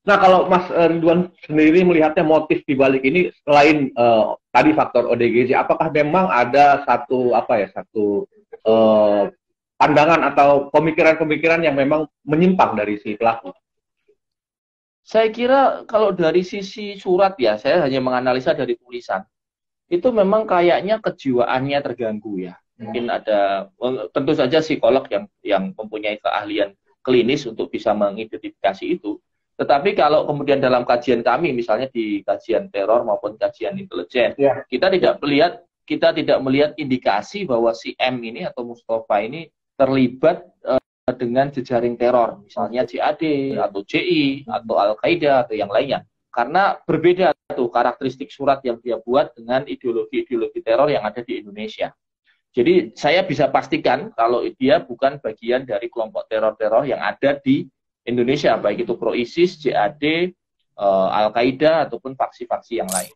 Nah, kalau Mas eh, Ridwan sendiri melihatnya motif di balik ini selain uh, tadi faktor ODGJ, apakah memang ada satu apa ya satu uh, pandangan atau pemikiran-pemikiran yang memang menyimpang dari si pelaku? Saya kira kalau dari sisi surat ya, saya hanya menganalisa dari tulisan. Itu memang kayaknya kejiwaannya terganggu ya. Mungkin ada tentu saja psikolog yang yang mempunyai keahlian klinis untuk bisa mengidentifikasi itu tetapi kalau kemudian dalam kajian kami, misalnya di kajian teror maupun kajian intelijen, ya. kita tidak melihat kita tidak melihat indikasi bahwa si M ini atau Mustafa ini terlibat uh, dengan jejaring teror, misalnya JAD atau JI atau Al Qaeda atau yang lainnya. Karena berbeda tuh karakteristik surat yang dia buat dengan ideologi-ideologi teror yang ada di Indonesia. Jadi saya bisa pastikan kalau dia bukan bagian dari kelompok teror-teror yang ada di Indonesia, baik itu pro ISIS, JAD, eh, Al Qaeda ataupun faksi-faksi yang lain.